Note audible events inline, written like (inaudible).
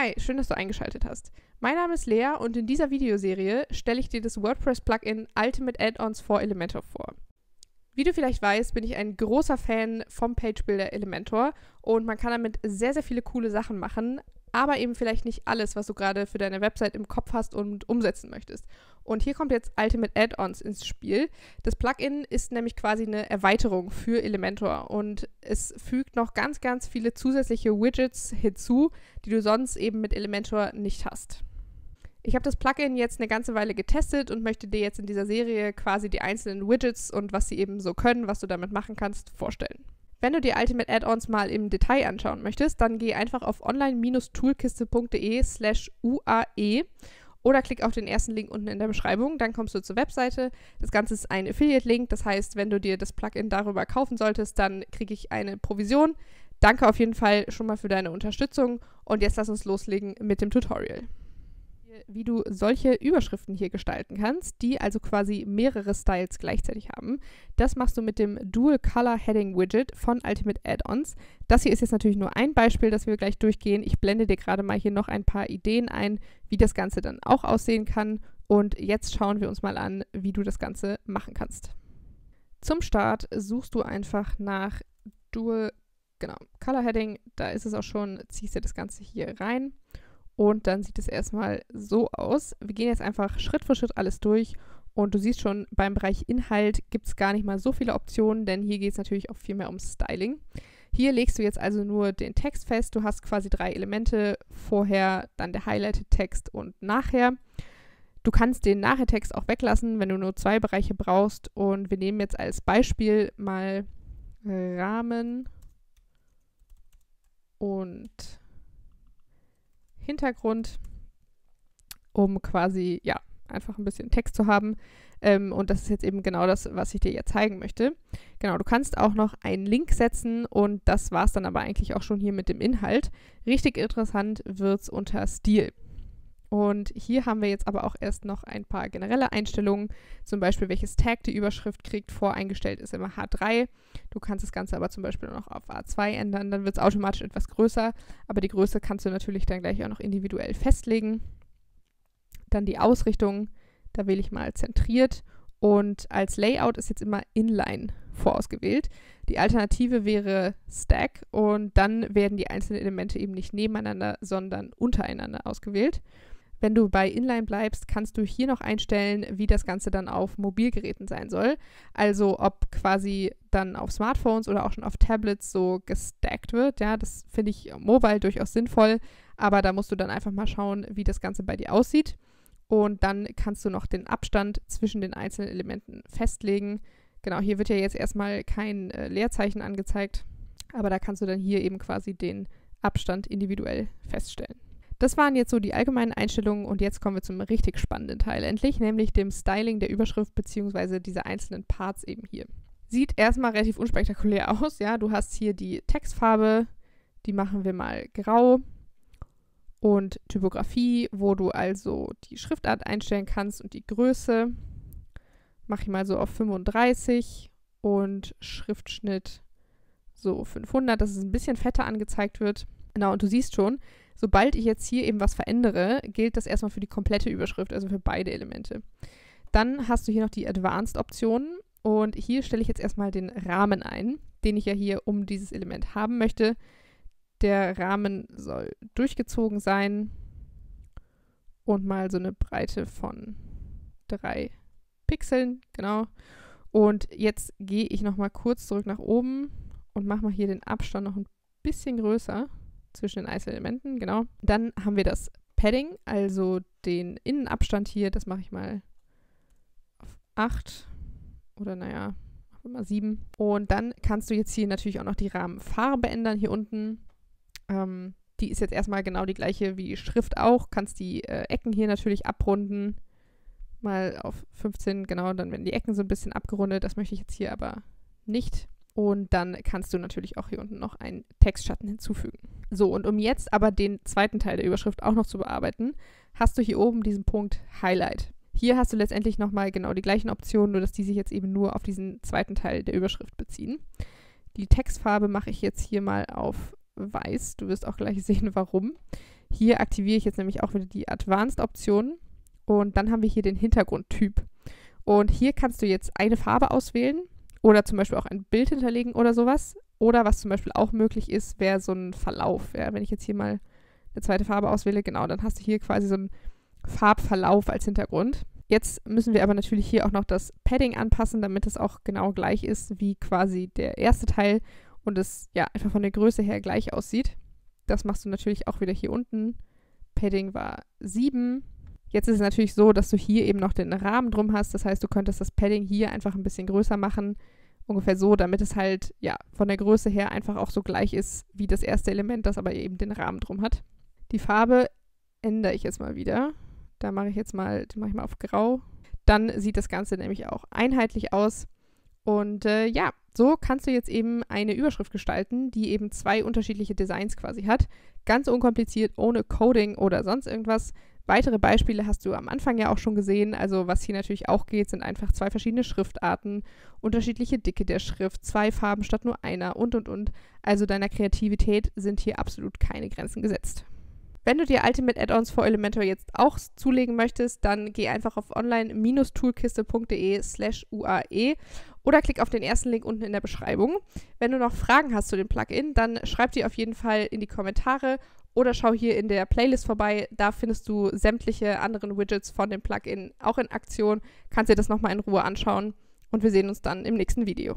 Hi, schön, dass du eingeschaltet hast. Mein Name ist Lea und in dieser Videoserie stelle ich dir das WordPress-Plugin Ultimate Add-ons for Elementor vor. Wie du vielleicht weißt, bin ich ein großer Fan vom Page Builder Elementor und man kann damit sehr, sehr viele coole Sachen machen, aber eben vielleicht nicht alles, was du gerade für deine Website im Kopf hast und umsetzen möchtest. Und hier kommt jetzt Ultimate Add-ons ins Spiel. Das Plugin ist nämlich quasi eine Erweiterung für Elementor und es fügt noch ganz, ganz viele zusätzliche Widgets hinzu, die du sonst eben mit Elementor nicht hast. Ich habe das Plugin jetzt eine ganze Weile getestet und möchte dir jetzt in dieser Serie quasi die einzelnen Widgets und was sie eben so können, was du damit machen kannst, vorstellen. Wenn du dir Ultimate Add-ons mal im Detail anschauen möchtest, dann geh einfach auf online-toolkiste.de slash uae oder klick auf den ersten Link unten in der Beschreibung, dann kommst du zur Webseite. Das Ganze ist ein Affiliate-Link, das heißt, wenn du dir das Plugin darüber kaufen solltest, dann kriege ich eine Provision. Danke auf jeden Fall schon mal für deine Unterstützung und jetzt lass uns loslegen mit dem Tutorial wie du solche Überschriften hier gestalten kannst, die also quasi mehrere Styles gleichzeitig haben. Das machst du mit dem Dual Color Heading Widget von Ultimate Add-ons. Das hier ist jetzt natürlich nur ein Beispiel, das wir gleich durchgehen. Ich blende dir gerade mal hier noch ein paar Ideen ein, wie das Ganze dann auch aussehen kann. Und jetzt schauen wir uns mal an, wie du das Ganze machen kannst. Zum Start suchst du einfach nach Dual genau, Color Heading. Da ist es auch schon, ziehst du das Ganze hier rein und dann sieht es erstmal so aus. Wir gehen jetzt einfach Schritt für Schritt alles durch. Und du siehst schon, beim Bereich Inhalt gibt es gar nicht mal so viele Optionen, denn hier geht es natürlich auch viel mehr um Styling. Hier legst du jetzt also nur den Text fest. Du hast quasi drei Elemente, vorher, dann der Highlighted Text und nachher. Du kannst den Nachher-Text auch weglassen, wenn du nur zwei Bereiche brauchst. Und wir nehmen jetzt als Beispiel mal Rahmen und Hintergrund, um quasi, ja, einfach ein bisschen Text zu haben. Ähm, und das ist jetzt eben genau das, was ich dir jetzt zeigen möchte. Genau, du kannst auch noch einen Link setzen und das war es dann aber eigentlich auch schon hier mit dem Inhalt. Richtig interessant wird es unter Stil. Und hier haben wir jetzt aber auch erst noch ein paar generelle Einstellungen, zum Beispiel welches Tag die Überschrift kriegt. Voreingestellt ist immer H3. Du kannst das Ganze aber zum Beispiel noch auf A2 ändern, dann wird es automatisch etwas größer, aber die Größe kannst du natürlich dann gleich auch noch individuell festlegen. Dann die Ausrichtung, da wähle ich mal zentriert und als Layout ist jetzt immer Inline vorausgewählt. Die Alternative wäre Stack und dann werden die einzelnen Elemente eben nicht nebeneinander, sondern untereinander ausgewählt. Wenn du bei Inline bleibst, kannst du hier noch einstellen, wie das Ganze dann auf Mobilgeräten sein soll. Also ob quasi dann auf Smartphones oder auch schon auf Tablets so gestackt wird. Ja, das finde ich mobile durchaus sinnvoll, aber da musst du dann einfach mal schauen, wie das Ganze bei dir aussieht. Und dann kannst du noch den Abstand zwischen den einzelnen Elementen festlegen. Genau, hier wird ja jetzt erstmal kein äh, Leerzeichen angezeigt, aber da kannst du dann hier eben quasi den Abstand individuell feststellen. Das waren jetzt so die allgemeinen Einstellungen und jetzt kommen wir zum richtig spannenden Teil endlich, nämlich dem Styling der Überschrift bzw. dieser einzelnen Parts eben hier. Sieht erstmal relativ unspektakulär aus, ja. Du hast hier die Textfarbe, die machen wir mal grau und Typografie, wo du also die Schriftart einstellen kannst und die Größe. Mache ich mal so auf 35 und Schriftschnitt so 500, dass es ein bisschen fetter angezeigt wird. Genau, und du siehst schon, Sobald ich jetzt hier eben was verändere, gilt das erstmal für die komplette Überschrift, also für beide Elemente. Dann hast du hier noch die Advanced-Optionen und hier stelle ich jetzt erstmal den Rahmen ein, den ich ja hier um dieses Element haben möchte. Der Rahmen soll durchgezogen sein und mal so eine Breite von drei Pixeln, genau. Und jetzt gehe ich nochmal kurz zurück nach oben und mache mal hier den Abstand noch ein bisschen größer zwischen den Einzelelementen, genau. Dann haben wir das Padding, also den Innenabstand hier, das mache ich mal auf 8 oder naja, mal 7. Und dann kannst du jetzt hier natürlich auch noch die Rahmenfarbe ändern, hier unten. Ähm, die ist jetzt erstmal genau die gleiche wie die Schrift auch. Kannst die äh, Ecken hier natürlich abrunden. Mal auf 15, genau, dann werden die Ecken so ein bisschen abgerundet. Das möchte ich jetzt hier aber nicht. Und dann kannst du natürlich auch hier unten noch einen Textschatten hinzufügen. So, und um jetzt aber den zweiten Teil der Überschrift auch noch zu bearbeiten, hast du hier oben diesen Punkt Highlight. Hier hast du letztendlich nochmal genau die gleichen Optionen, nur dass die sich jetzt eben nur auf diesen zweiten Teil der Überschrift beziehen. Die Textfarbe mache ich jetzt hier mal auf weiß. Du wirst auch gleich (laughs) sehen, warum. Hier aktiviere ich jetzt nämlich auch wieder die Advanced-Option und dann haben wir hier den Hintergrundtyp. Und hier kannst du jetzt eine Farbe auswählen oder zum Beispiel auch ein Bild hinterlegen oder sowas. Oder was zum Beispiel auch möglich ist, wäre so ein Verlauf. Ja, wenn ich jetzt hier mal eine zweite Farbe auswähle, genau, dann hast du hier quasi so einen Farbverlauf als Hintergrund. Jetzt müssen wir aber natürlich hier auch noch das Padding anpassen, damit es auch genau gleich ist wie quasi der erste Teil und es ja einfach von der Größe her gleich aussieht. Das machst du natürlich auch wieder hier unten. Padding war 7. Jetzt ist es natürlich so, dass du hier eben noch den Rahmen drum hast. Das heißt, du könntest das Padding hier einfach ein bisschen größer machen. Ungefähr so, damit es halt ja von der Größe her einfach auch so gleich ist wie das erste Element, das aber eben den Rahmen drum hat. Die Farbe ändere ich jetzt mal wieder. Da mache ich jetzt mal, mache ich mal auf Grau. Dann sieht das Ganze nämlich auch einheitlich aus. Und äh, ja, so kannst du jetzt eben eine Überschrift gestalten, die eben zwei unterschiedliche Designs quasi hat. Ganz unkompliziert, ohne Coding oder sonst irgendwas. Weitere Beispiele hast du am Anfang ja auch schon gesehen. Also was hier natürlich auch geht, sind einfach zwei verschiedene Schriftarten, unterschiedliche Dicke der Schrift, zwei Farben statt nur einer und und und. Also deiner Kreativität sind hier absolut keine Grenzen gesetzt. Wenn du dir Ultimate Add-ons für Elementor jetzt auch zulegen möchtest, dann geh einfach auf online-toolkiste.de slash uae oder klick auf den ersten Link unten in der Beschreibung. Wenn du noch Fragen hast zu dem Plugin, dann schreib die auf jeden Fall in die Kommentare oder schau hier in der Playlist vorbei. Da findest du sämtliche anderen Widgets von dem Plugin auch in Aktion. Kannst dir das nochmal in Ruhe anschauen und wir sehen uns dann im nächsten Video.